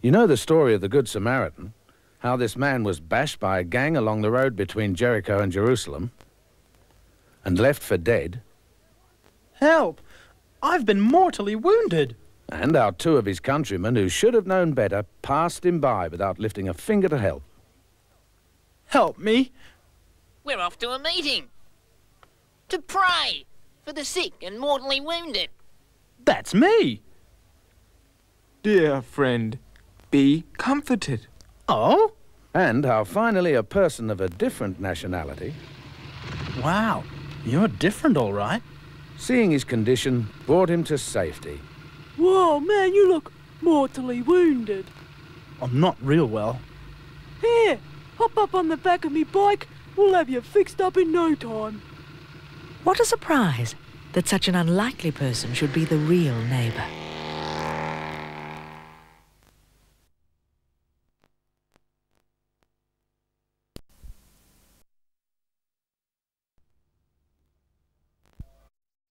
You know the story of the Good Samaritan? How this man was bashed by a gang along the road between Jericho and Jerusalem and left for dead? Help! I've been mortally wounded. And our two of his countrymen, who should have known better, passed him by without lifting a finger to help. Help me. We're off to a meeting. To pray for the sick and mortally wounded. That's me. Dear friend, be comforted. Oh? And how finally a person of a different nationality, Wow. You're different, all right. seeing his condition, brought him to safety. Whoa, man, you look mortally wounded. I'm not real well. Here, hop up on the back of me bike. We'll have you fixed up in no time. What a surprise that such an unlikely person should be the real neighbour.